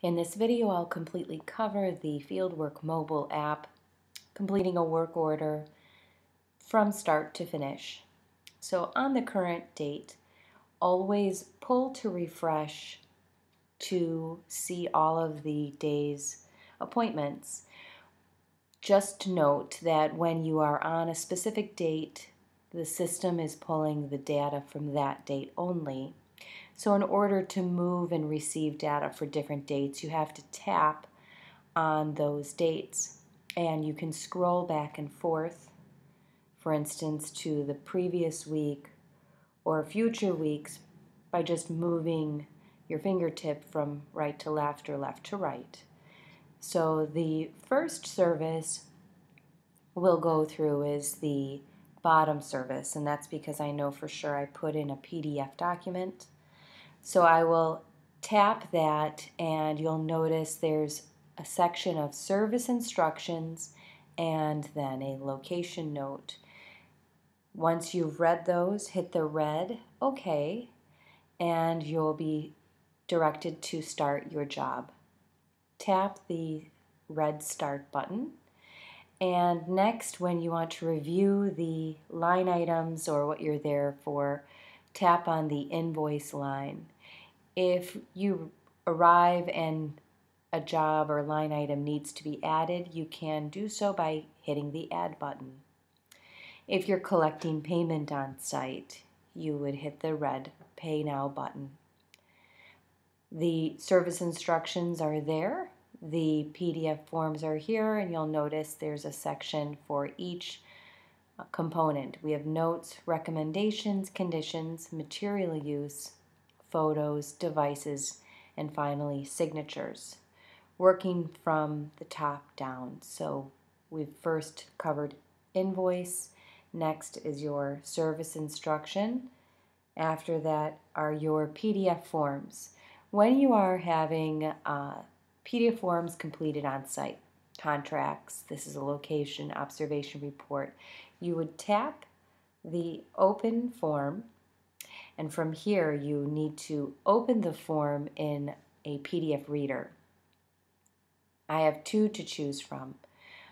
In this video, I'll completely cover the Fieldwork mobile app, completing a work order from start to finish. So on the current date, always pull to refresh to see all of the day's appointments. Just note that when you are on a specific date, the system is pulling the data from that date only. So in order to move and receive data for different dates, you have to tap on those dates. And you can scroll back and forth, for instance, to the previous week or future weeks by just moving your fingertip from right to left or left to right. So the first service we'll go through is the bottom service, and that's because I know for sure I put in a PDF document. So I will tap that and you'll notice there's a section of service instructions and then a location note. Once you've read those, hit the red OK and you'll be directed to start your job. Tap the red start button and next when you want to review the line items or what you're there for, tap on the invoice line. If you arrive and a job or line item needs to be added, you can do so by hitting the Add button. If you're collecting payment on site, you would hit the red Pay Now button. The service instructions are there. The PDF forms are here, and you'll notice there's a section for each uh, component. We have notes, recommendations, conditions, material use, photos, devices, and finally signatures, working from the top down. So we've first covered invoice, next is your service instruction, after that are your PDF forms. When you are having uh, PDF forms completed on site, contracts, this is a location observation report, you would tap the open form and from here, you need to open the form in a PDF reader. I have two to choose from,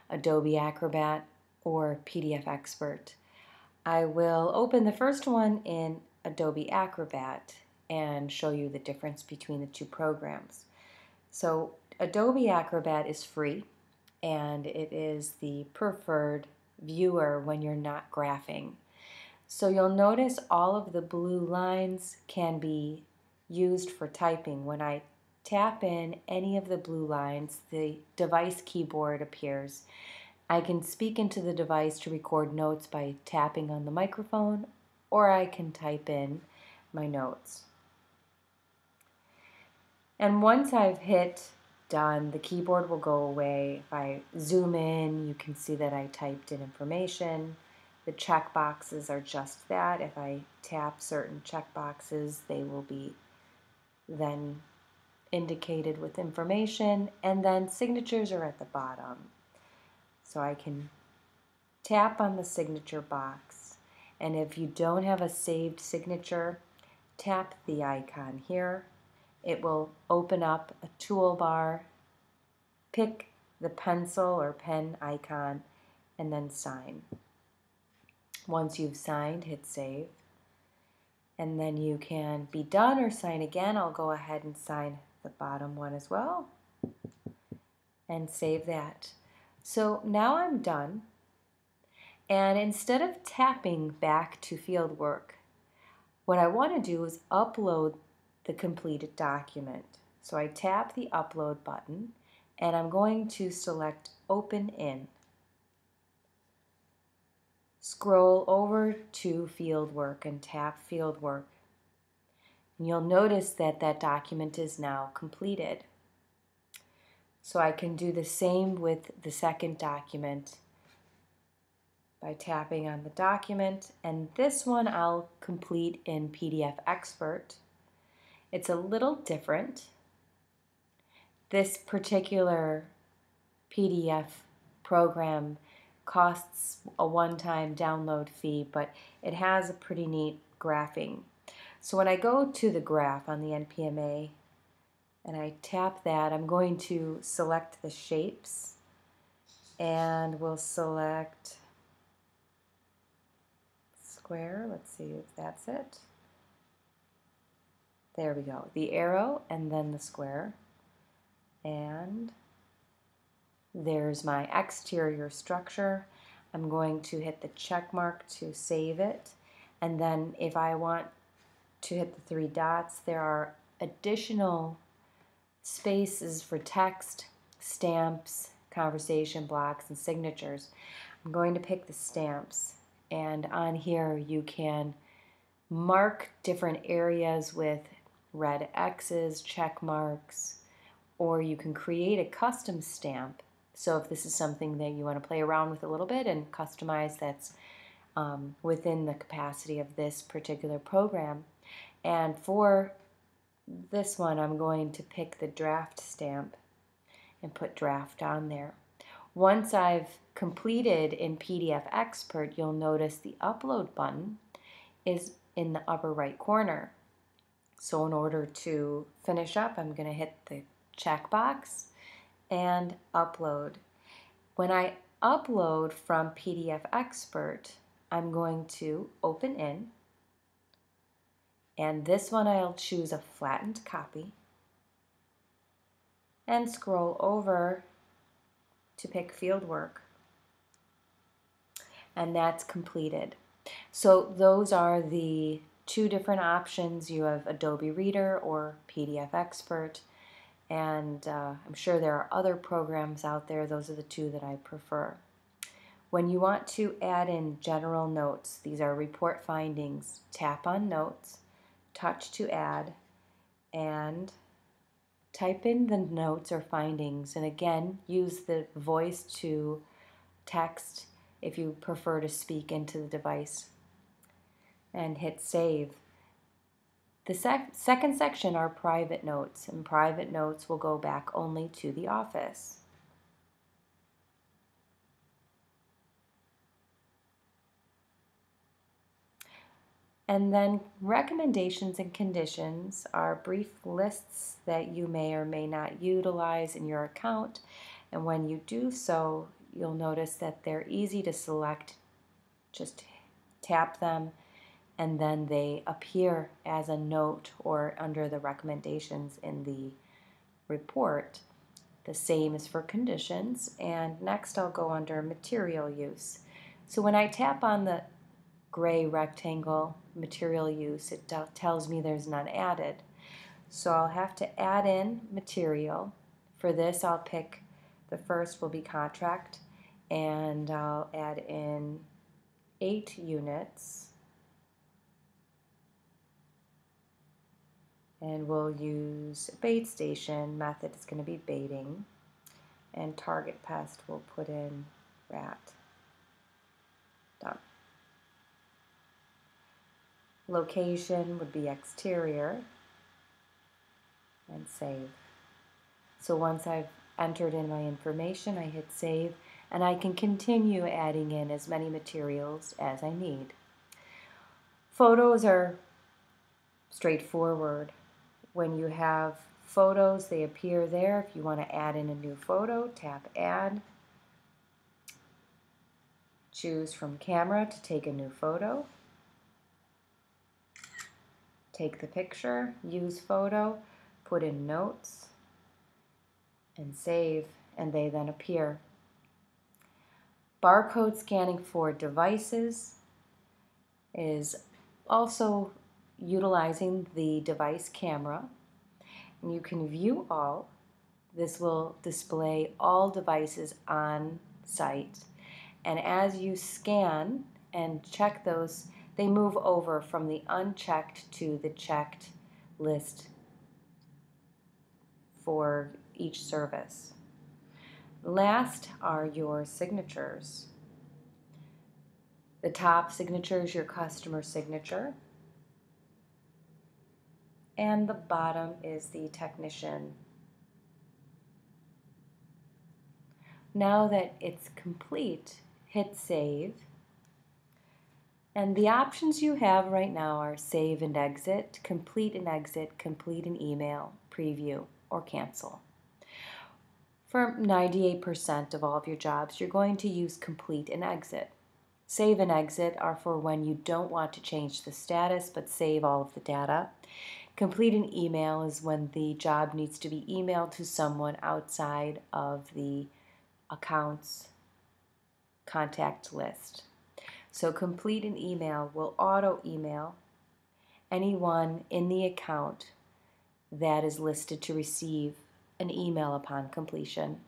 Adobe Acrobat or PDF Expert. I will open the first one in Adobe Acrobat and show you the difference between the two programs. So Adobe Acrobat is free and it is the preferred viewer when you're not graphing. So you'll notice all of the blue lines can be used for typing. When I tap in any of the blue lines, the device keyboard appears. I can speak into the device to record notes by tapping on the microphone, or I can type in my notes. And once I've hit done, the keyboard will go away. If I zoom in, you can see that I typed in information. The check boxes are just that. If I tap certain check boxes, they will be then indicated with information, and then signatures are at the bottom. So I can tap on the signature box, and if you don't have a saved signature, tap the icon here. It will open up a toolbar, pick the pencil or pen icon, and then sign. Once you've signed, hit save. And then you can be done or sign again. I'll go ahead and sign the bottom one as well and save that. So now I'm done. And instead of tapping back to Fieldwork, what I want to do is upload the completed document. So I tap the upload button and I'm going to select open in. Scroll over to Fieldwork and tap Fieldwork. And you'll notice that that document is now completed. So I can do the same with the second document by tapping on the document and this one I'll complete in PDF Expert. It's a little different. This particular PDF program costs a one-time download fee, but it has a pretty neat graphing. So when I go to the graph on the NPMA and I tap that, I'm going to select the shapes and we'll select square. Let's see if that's it. There we go. The arrow and then the square. And there's my exterior structure. I'm going to hit the check mark to save it. And then if I want to hit the three dots, there are additional spaces for text, stamps, conversation blocks, and signatures. I'm going to pick the stamps. And on here you can mark different areas with red X's, check marks, or you can create a custom stamp. So if this is something that you want to play around with a little bit and customize that's um, within the capacity of this particular program. And for this one, I'm going to pick the draft stamp and put draft on there. Once I've completed in PDF Expert, you'll notice the upload button is in the upper right corner. So in order to finish up, I'm going to hit the checkbox and upload. When I upload from PDF Expert, I'm going to open in and this one I'll choose a flattened copy and scroll over to pick Fieldwork and that's completed. So those are the two different options. You have Adobe Reader or PDF Expert and uh, I'm sure there are other programs out there. Those are the two that I prefer. When you want to add in general notes, these are report findings, tap on notes, touch to add, and type in the notes or findings. And again, use the voice to text if you prefer to speak into the device. And hit save. The sec second section are private notes, and private notes will go back only to the office. And then recommendations and conditions are brief lists that you may or may not utilize in your account. And when you do so, you'll notice that they're easy to select. Just tap them and then they appear as a note or under the recommendations in the report. The same is for conditions. And next I'll go under material use. So when I tap on the gray rectangle material use, it tells me there's none added. So I'll have to add in material. For this, I'll pick the first will be contract, and I'll add in eight units. And we'll use bait station method. It's going to be baiting. And target pest, we'll put in rat. Done. Location would be exterior and save. So once I've entered in my information, I hit save and I can continue adding in as many materials as I need. Photos are straightforward. When you have photos, they appear there. If you want to add in a new photo, tap Add. Choose from Camera to take a new photo take the picture, use photo, put in notes, and save, and they then appear. Barcode scanning for devices is also utilizing the device camera. And you can view all. This will display all devices on site. And as you scan and check those they move over from the unchecked to the checked list for each service. Last are your signatures. The top signature is your customer signature, and the bottom is the technician. Now that it's complete, hit save and the options you have right now are save and exit, complete and exit, complete an email, preview. or cancel. For 98% of all of your jobs, you're going to use complete and exit. Save and exit are for when you don't want to change the status but save all of the data. Complete an email is when the job needs to be emailed to someone outside of the account's contact list. So complete an email will auto email anyone in the account that is listed to receive an email upon completion